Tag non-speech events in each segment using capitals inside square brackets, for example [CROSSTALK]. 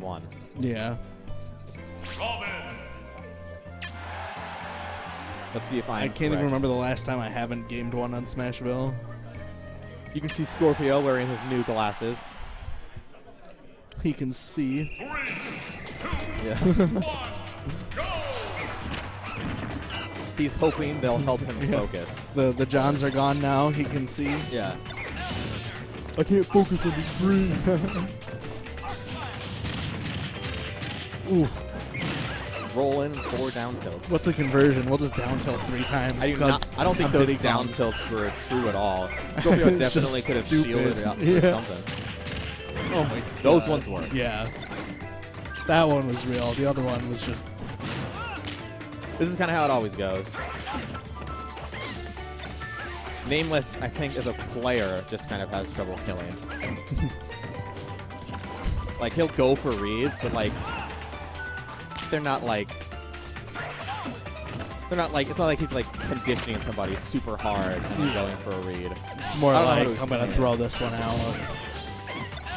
gain one. Yeah. Let's see if I'm I can't even remember the last time I haven't gamed one on Smashville. You can see Skorpio wearing his new glasses. He can see. Yes. [LAUGHS] He's hoping they'll help him Yeah. focus. The the Johns are gone now. He can see. Yeah. I can't focus on the screen. [LAUGHS] Ooh, Roll in four down tilts. what's a conversion? We'll just down tilt three times. I do not, I don't think I'm those down tilts were true at all. [LAUGHS] Skorpio definitely could have stupid. shielded it or Yeah. something. Oh my. Those God. ones weren't. Yeah. That one was real. The other one was just. This is kind of how it always goes. Nameless, I think, as a player, just kind of has trouble killing. [LAUGHS] like he'll go for reads, but like they're not like they're not like it's not like he's like conditioning somebody super hard and then going for a read. It's more I don't know how like I'm gonna it. throw this one out.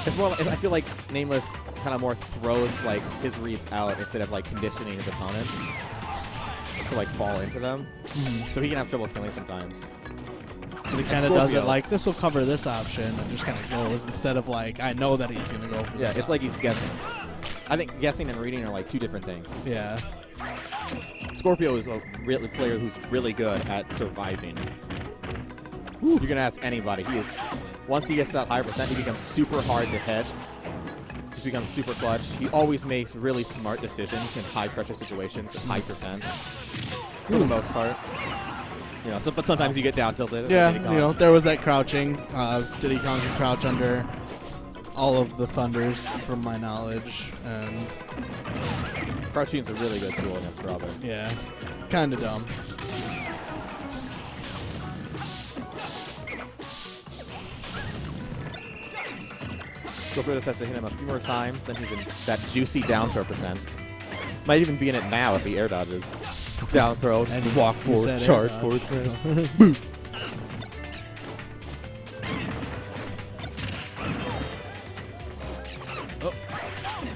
It's more like I feel like Nameless kind of more throws like his reads out instead of like conditioning his opponent to like fall into them. Mm-hmm. So he can have trouble killing sometimes. But he kind of does it like this will cover this option and just kind of goes instead of like I know that he's gonna go for Yeah, it's like he's guessing. I think guessing and reading are like two different things. yeah. Skorpio is a really player who's really good at surviving. You can ask anybody. He is once he gets that high percent, he becomes super hard to hit. He becomes super clutch. He always makes really smart decisions in high pressure situations with high percents. For the most part. You know, so, but sometimes you get down tilted. Yeah, you know, there was that crouching. Uh, Diddy Kong can crouch under all of the thunders, from my knowledge, and Crouching's a really good tool against Robin. yeah, it's kind of dumb. Skorpio just has to hit him a few more times, then he's in that juicy down throw percent. Might even be in it now if he air dodges. [LAUGHS] Down throw, just And walk forward, charge forward. so- [LAUGHS]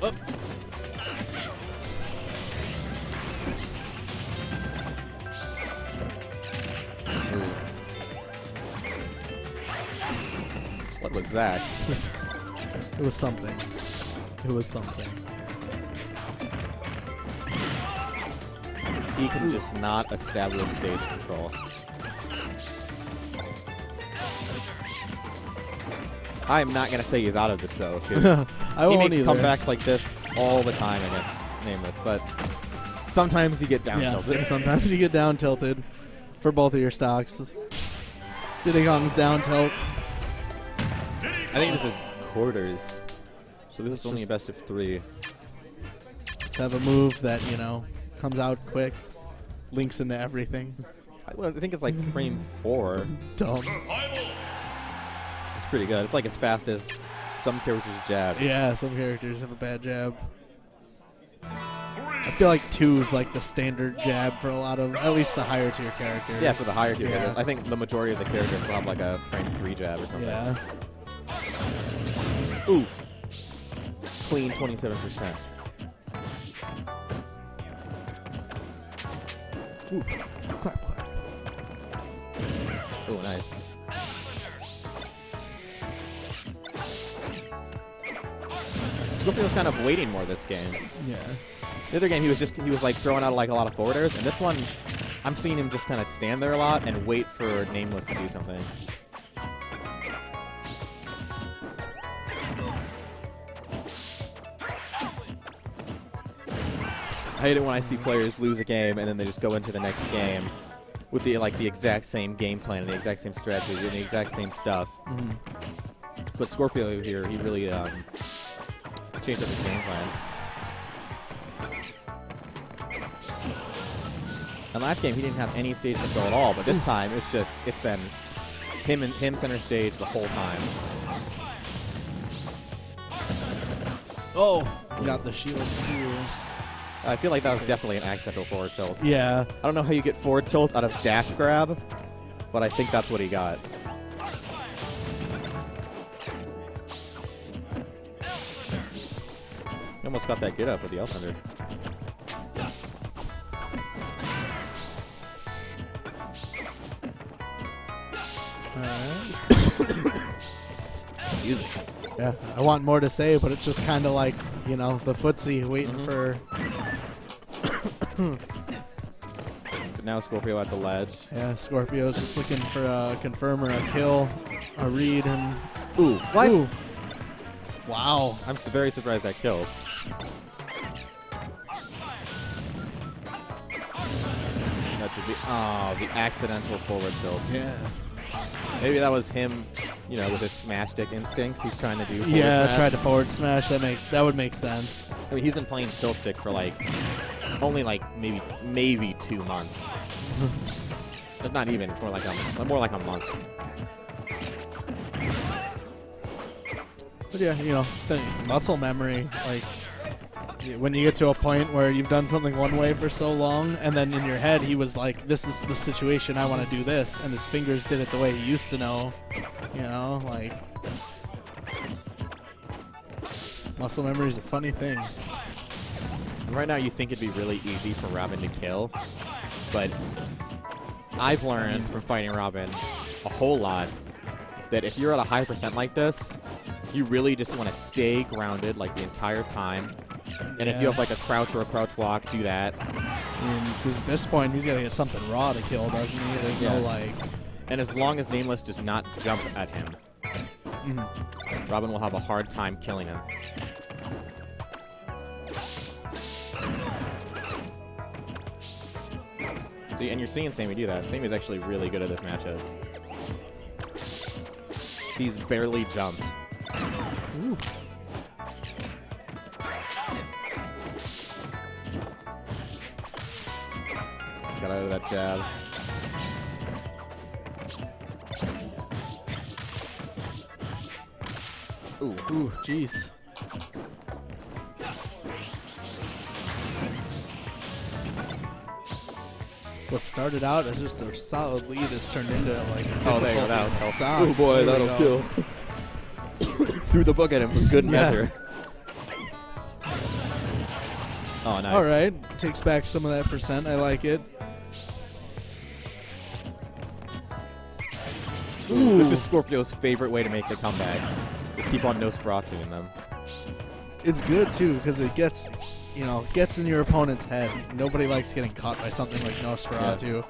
Oh. What was that? [LAUGHS] It was something. It was something. He can just not establish stage control. I'm not gonna say he's out of this though, [LAUGHS] I he won't makes either. comebacks like this all the time against Nameless, but sometimes you get down Yeah, tilted. [LAUGHS] sometimes you get down tilted for both of your stocks. Diddy Kong's down tilt. I think this is quarters, so this is only a best of three. Let's have a move that, you know, comes out quick, links into everything. I, well, I think it's like frame four. [LAUGHS] Dumb. It's pretty good. It's like as fast as some characters' jabs. Yeah, some characters have a bad jab. I feel like two is like the standard jab for a lot of, at least the higher tier characters. Yeah, for the higher tier Yeah. characters. I think the majority of the characters will have like a frame three jab or something. Yeah. Ooh. Clean 27%. Ooh. Clap, clap. Ooh, nice. Skorpio's kind of waiting more this game. Yeah. The other game, he was just he was like throwing out like a lot of forward forwarders, and this one, I'm seeing him just kind of stand there a lot and wait for Nameless to do something. I hate it when I see players lose a game and then they just go into the next game with the like the exact same game plan and the exact same strategy and the exact same stuff. Mhm. But Skorpio here, he really um, changed up his game plan. And last game he didn't have any stage control at all, but this time it's just it's been him and him center stage the whole time. Oh, got the shield too. I feel like that was definitely an accidental forward tilt. Yeah. I don't know how you get forward tilt out of dash grab, but I think that's what he got. Almost got that get up with the Elthunder. Alright. Excuse me. Yeah, I want more to say, but it's just kind of like, you know, the footsie waiting Mhm. for. But [COUGHS] now Skorpio at the ledge. Yeah, Skorpio's just looking for a confirm or a kill, a read, and. Ooh, what? Ooh. Wow. I'm very surprised that killed. That should be. Oh, the accidental forward tilt. Yeah. Maybe that was him, you know, with his smash stick instincts. He's trying to do. forward Yeah, smash. tried to forward smash. That makes that would make sense. I mean, he's been playing tilt stick for like only like maybe maybe two months. [LAUGHS] but not even. It's more like a more like a month. But yeah, you know, muscle memory, like when you get to a point where you've done something one way for so long, and then in your head he was like, "This is the situation. I want to do this," and his fingers did it the way he used to know. You know, like muscle memory is a funny thing. Right now, you think it'd be really easy for Robin to kill, but I've learned from fighting Robin a whole lot that if you're at a high percent like this, you really just want to stay grounded like the entire time. And if you have like a crouch or a crouch walk, do that. Because at this point he's got to get something raw to kill, doesn't he? There's Yeah. no like. And as long as Nameless does not jump at him, mhm. Robin will have a hard time killing him. See, and you're seeing Sammy do that. Sammy's actually really good at this matchup. He's barely jumped. Ooh. Got out of that jab. Ooh. Ooh, jeez. What started out as just a solid lead has turned into like a Oh, there you difficult go. That'll stop. Oh boy, There that'll kill. Threw the book at him for good Yeah. measure. Oh, nice. All right, takes back some of that percent. I like it. Ooh. This is Skorpio's favorite way to make the comeback. Just keep on Nosferatuing them. It's good too because it gets, you know, gets in your opponent's head. Nobody likes getting caught by something like Nosferatu.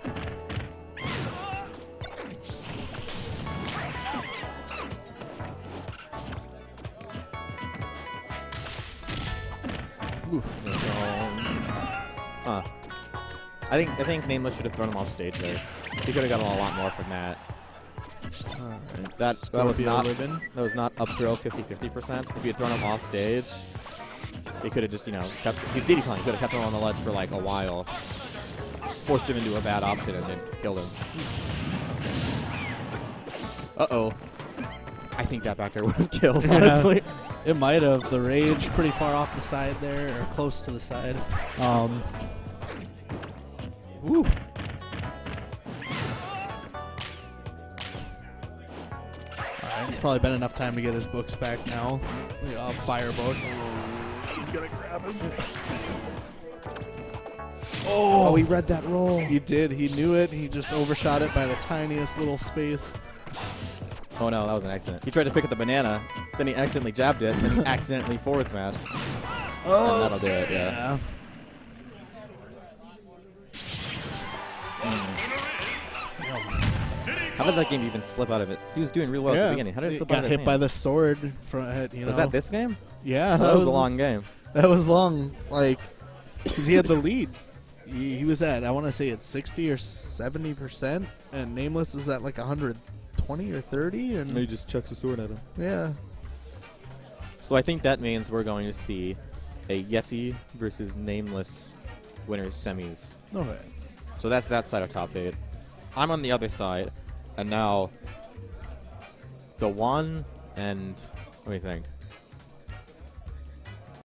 Ooh. Huh. I think I think Nameless should have thrown him off stage there. He could have gotten a lot more from that. That that was not living. that was not up throw 50 percent. If he had thrown him off stage, he could have just you know kept he's DD playing. Could have kept him on the ledge for like a while, forced him into a bad option, and then killed him. Uh oh. I think that back there [LAUGHS] would have killed. Honestly. [LAUGHS] It might have. The rage pretty far off the side there, or close to the side. Um. Woo. Alright, it's probably been enough time to get his books back now. The uh, fireboat. He's gonna grab him. Oh, he read that roll. he did. He knew it. He just overshot it by the tiniest little space. Oh no, that was an accident. He tried to pick up the banana, then he accidentally jabbed it, then he [LAUGHS] accidentally forward smashed. Oh, And that'll do it, yeah. How did that game even slip out of it? He was doing real well at the beginning. How did it He slip got out of hit his by the sword from uh, you know. Was that this game? Yeah, That, was, a long game. That was long, like, because he had the lead. He, he was at, I want to say it's 60 or 70 percent, and Nameless was at like 120 or 30, and he just chucks a sword at him. yeah, So I think that means we're going to see a Yeti versus Nameless winners semis. okay. So that's that side of top eight. I'm on the other side, and now the one and let me think.